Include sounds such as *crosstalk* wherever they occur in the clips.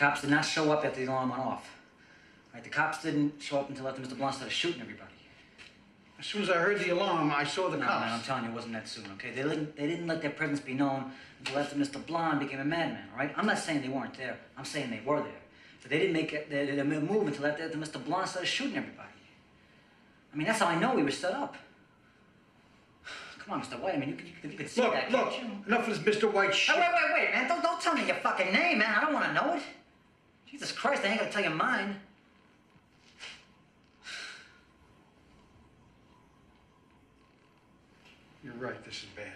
cops did not show up after the alarm went off. Right, the cops didn't show up until after Mr. Blonde started shooting everybody. As soon as I heard the alarm, I saw the No, cops. man, I'm telling you, it wasn't that soon, okay? They didn't, they didn't let their presence be known until after Mr. Blonde became a madman, all right? I'm not saying they weren't there. I'm saying they were there. But they didn't make they move until after, after Mr. Blonde started shooting everybody. I mean, that's how I know we were set up. *sighs* Come on, Mr. White, I mean, you could, you could, see Look, that, look, you? enough of this Mr. White shit. Hey, wait, wait, wait, man. Don't, don't tell me your fucking name, man. I don't want to know it. Christ, I ain't gonna tell you mine. You're right, this is bad.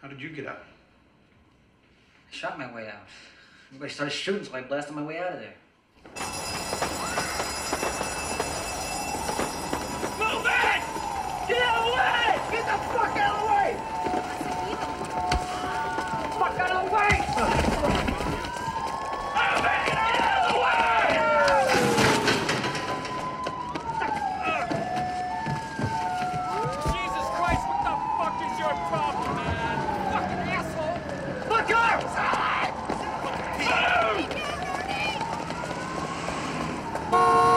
How did you get out? I shot my way out. Everybody started shooting, so I blasted my way out of there. Move it! Get out of the way! Get the fuck out of the way! Fuck out of the way! Move it! Get out of the way! Jesus Christ, what the fuck is your problem, man? Fucking asshole! Fuck off! Move!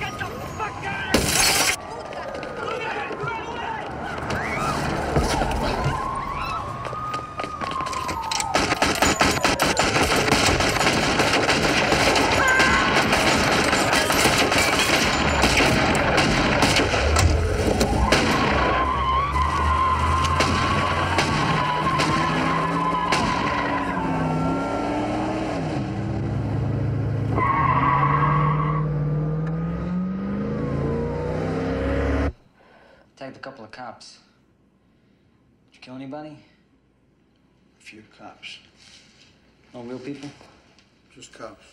Get the fuck out of here! Move it! Run away! Tagged a couple of cops. Did you kill anybody? A few cops. No real people? Just cops.